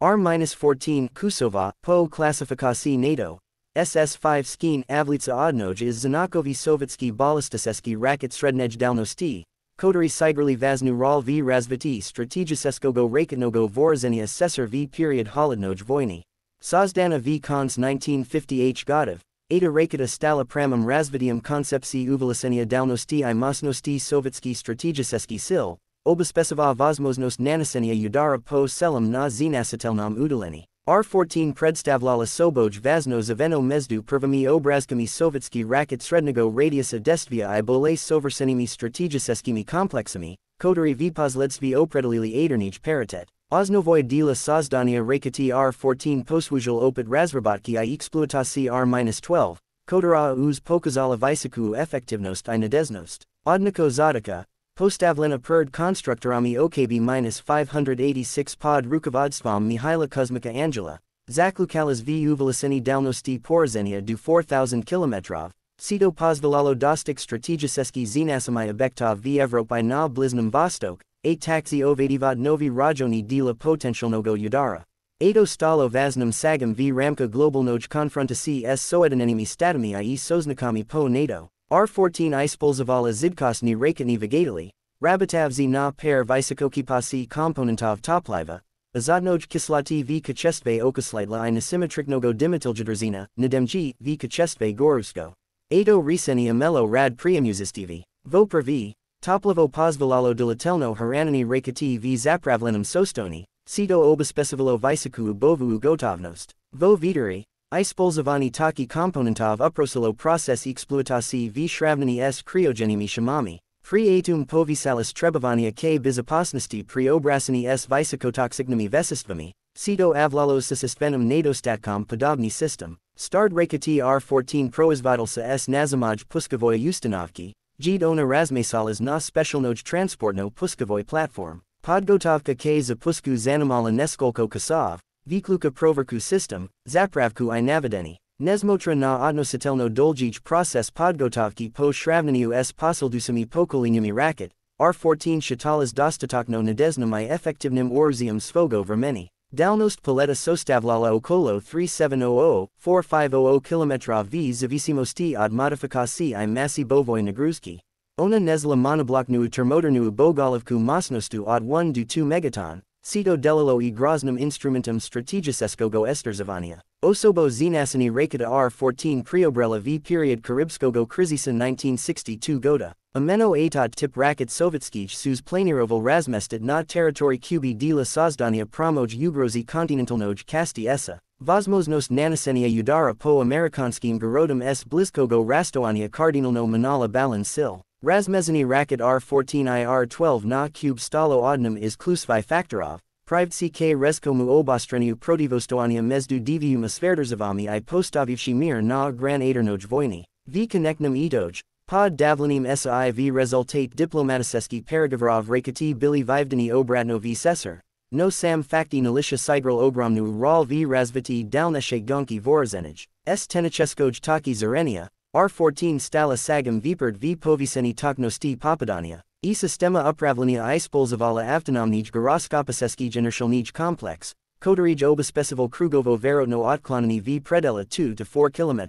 R-14 Kusova, po klasifikacji NATO, SS-5 Skean avlica odnoj is znakowi sowiecki balistyseski rakiet srednej dalności, Kodary Sigrali Vaznu Ral v Razviti Strategiseskogo Raketnogo Vorzenia Sesar v Period Holodnoj Vojny. Sozdana v Kons 1950 Gotov, Ada Raketa Stala Pramam Razvitium Koncepcji Uvelisenia Dalnosti i Mosnosti Sovetski Strategiseski Sil, Obaspesova Vosmosnost Nanisenia Udara po Selam na Zinasitelnam Udaleni. R14 Predstavlala Soboj Vazno Zaveno Mezdu Prvami Obrazkami Sovetski Raket Srednego Radiusa Destvia i Bole Soversenimi Strategiseskimi Komplexami, Kodari Vipozledstvi Opredalili Adernij Paritet. Osnovoy Dila Sozdania Raketi R14 Poswujal Opet Razrabatki i Exploitasi R-12, Kodara uz Pokazala Vysaku Effektivnost i Nadeznost. Odniko Zadaka, Postavlena Perd Konstruktorami OKB-586 Pod Rukovodstvom Mihaila Kuzmika Angela, Zaklukalas v. Uveliseni Dalnosti Porzenia du 4000 km, Sito Pozvalalo Dostik Strategiseski Zinasamaya Bektov v. Evropi na Bliznam Vostok, a taxi ovadivad novi rajoni dila potencialnogo udara. Ado stalo vaznam sagam v. Ramka globalnoj konfrontasi s soedenenimi statami i soznikami po NATO. R14 ispolzavala zidkosni raketni vigatali, rabitavzi na pair visokokipasi komponentov topliva, azadnoj kislati v kachestve okaslitla i nasymmetriknogo dimitiljaderzina, nademji v kachestve gorusko. Ado reseni amelo rad priamuzistivi, vopr v, toplivo pozvalalo dilatelno haranani rakati v zapravlenum sostoni, sito obaspesivalo visaku bovu gotovnost, vo viteri, Ispolzavani taki komponentov uprosilo process exploitasi v shravnani s cryogenimi shamami, free atum povisalis trebavania k bizopasnosti pri obrasani s visakotoxicnami vesistvami, cito avlalos sisistvenum nadostatkom podobni system, stard rekati r14 proizvidalsa s nazamaj puskavoy ustanovki, jid ona razmesalas na specialnoj transportno puskavoy platform, podgotovka k zapusku zanimala neskolko kasov, Vikluka proverku system, zapravku i navideni. Nesmotra na odnositelno doljic process podgotovki po shravneniu s posildusami pokolinjumi raket, R14 shatalas dostatokno nadesnam i effektivnim orzium svogo vermeni. Dalnost paleta sostavlala okolo 3700-4500 km v zavisimosti od modifikasi i masi bovoj nagruzki. Ona nezla monobloknu termodernu bogolovku mosnostu od 1 do 2 megaton, Cito delilo i groznum instrumentum strategiseskogo esterzavania. Osobo zinasini raketa R14 priobrela v period Karibskogo krizisa 1962 goda. Ameno atot tip raket Sovetskij sus planiroval razmestit na territory cubi dila sozdania promoj ugrozi kontinentalnoj kasti esa. Vosmosnos nanisenia udara po amerikanskim garodum s bliskogo rastoania cardinalno manala balan sil. Razmezany racket R14 IR12 na cube stalo odnum is klusvi faktorov, privci k reskomu obostreniu protivostoania mezdu divium asverderzavami i postavivshi mir na gran adernoj vojny. V connectnum etoj, pod davlanim siv rezultate diplomatiseski paragovrov rakati bili vivdani obratno v sesar. No sam fakti nalisha sigral ogromnu ral v razviti dalneshe gonki vorzenij. S tenicheskoj taki zarenia, R14 stala sagam viperd v poviseni taknosti papadania, i sistema upravlenia ispolzavala avtonomnij goroskopaseski generalnij complex, kodarij obaspecival krugovo verotno otklonani v predela 2 to 4 km.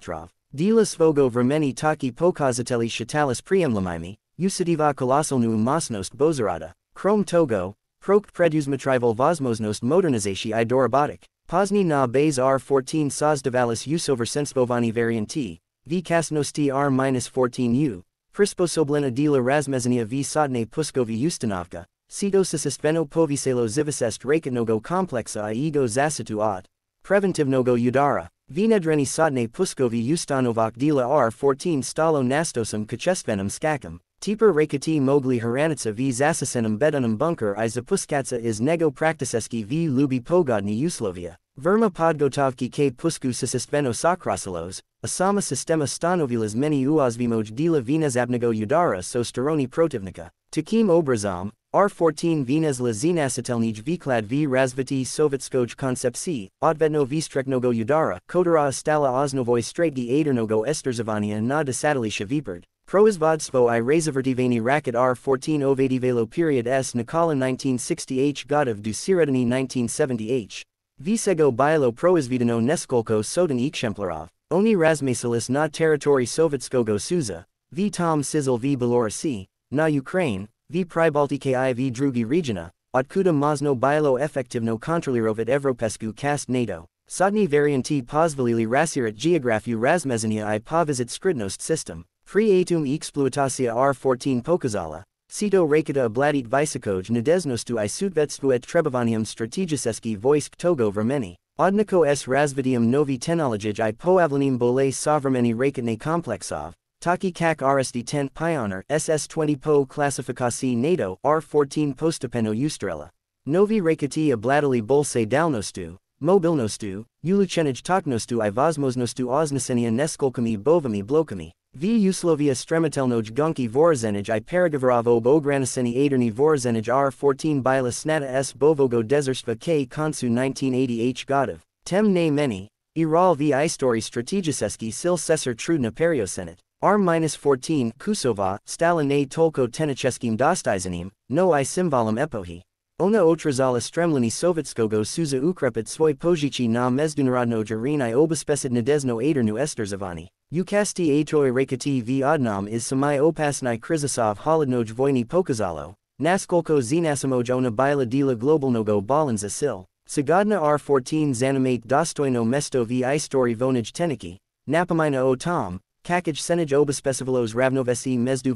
Dila svogo vermeni taki pokazateli shatalis priemlamimi, usidiva kolosalnu mosnost bozarada, krom togo, prokt preduzmatrival vosmosnost modernizati i dorabotic, pozni na base R14 sozdavalis usoversenspovani varianti, v kasnosti R-14u, prisposoblena dela razmezania v sodne puskovi ustanovka, sitosisistveno poviselo zivisest raketnogo komplexa i ego zasitu od. Preventivnogo udara, vinedreni sodne puskovi ustanovak dela R-14 stalo nastosum kachestvenom skakam. Teper raketi mogli haranica v zasisenum bedunum bunker i zapuskatsa is nego praktiseski v lubi pogodni uslovia. Verma podgotovki k pusku sisistveno sakrasilos, a sama sistema stanovilas meni uozvimoj dila vinezabnego udara so staroni protivnika. Takim obrazom, R14 Vinezla zinasitelnij vklad v razviti sovetskoj koncepci, odvedno vstreknogo udara, kodara stala osnovoj stregi adernogo esterzavania na desatelisha viperd. Proizvodstvo i razvertivani racket R14 ovadivelo period s Nikola 1960 h Gotov du Siredini 1970 h. Visego bilo proizvedeno neskolko soden exemplarov, oni razmasilis na territory Sovetskogo Suza, v tom sizzle v Belorusi, na Ukraine, v Pribaltike i v drugi regiona, otkuda mazno bilo efektivno kontrolirovat Evropesku cast NATO. Sodni varianti pozvolili rasirat geografiu razmezania i povizit skridnost system, free atum exploitacia R14 pokazala, Sito rakita obladit visokoj nadeznostu i sutvetstvu et trebovanium strategiseski voisk togo vermeni. Odniko s razvidium novi technologij i poavlanim bole sovremeni rakitne komplexov, taki kak RSD 10 pioner SS20 po classificasi NATO R14 postepeno ustrela. Novi rakiti obladali bolse dalnostu, mobilnostu, uluchenij toknostu i vosmosnostu osnesenia neskolkami bovami blokami. V uslovia strematelnoj gonki vorzenij i paragovarov ob ograniseni aderni vorzenij r14 bila snata s bovogo dezerstva k konsu 1980 h godov, tem ne meni, iral v istori strategiseski sil sesar trudna periosenet, r-14 kusova, stala ne tolko tenacheskim dostizenim, no i symbolum epohi. Ona otrazala stremleni sovetskogo suza ukrepit svoj pojici na mezdunarodno jarini obespekid nadezno adernu esterzavani. Ukasti atoy rekati v odnam is samai opasnai krizasov holodnoj vojni pokazalo, naskolko zinasimoj ona bila dila globalnogo balans asil, sagodna r14 zanimate dostojno mesto v istori vonij teniki, napamina o tom, kakaj senij obespecivilos ravnovesi mezdu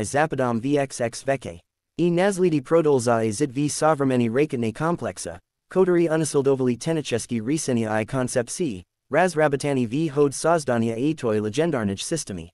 i zapadam vxx veke. E nazlidi prodolza i zit v sovremeni raketne komplexa, kodari unisildovali tenicheski resenia i koncepci, Razrabatani v hod sozdania atoy legendarnij systemi.